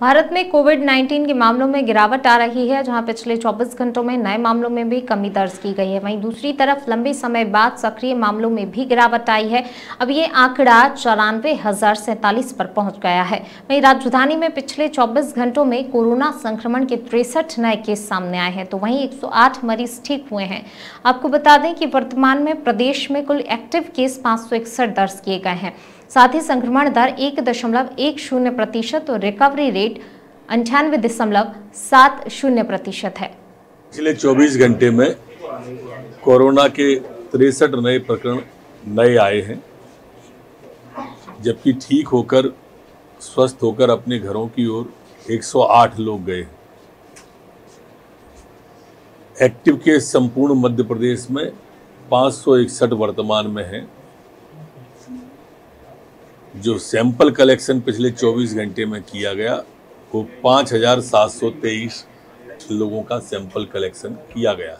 भारत में कोविड 19 के मामलों में गिरावट आ रही है, जहाँ पिछले 24 घंटों में नए मामलों में भी कमी दर्ज की गई है। वहीं दूसरी तरफ़ लंबे समय बाद सक्रिय मामलों में भी गिरावट आई है। अब ये आंकड़ा चौरानवे हज़ार सैंतालीस पर पहुँच गया है। वहीं राजधानी में पिछले 24 घंटों में कोरोना संक्रमण के तिरसठ नए केस सामने आए हैं तो वहीं एक सौ आठ मरीज़ ठीक हुए हैं। आपको बता दें कि वर्तमान में प्रदेश में कुल एक्टिव केस पाँच सौ इकसठ दर्ज किए गए हैं। साथ ही संक्रमण दर एक दशमलव एक शून्य प्रतिशत और रिकवरी रेट अंठानवे दशमलव सात शून्य प्रतिशत है। पिछले 24 घंटे में कोरोना के तिरसठ नए प्रकरण नए आए हैं, जबकि ठीक होकर, स्वस्थ होकर अपने घरों की ओर 108 लोग गए एक्टिव केस संपूर्ण मध्य प्रदेश में पाँच सौ इकसठ वर्तमान में हैं। जो सैंपल कलेक्शन पिछले 24 घंटे में किया गया वो 5,723 लोगों का सैंपल कलेक्शन किया गया।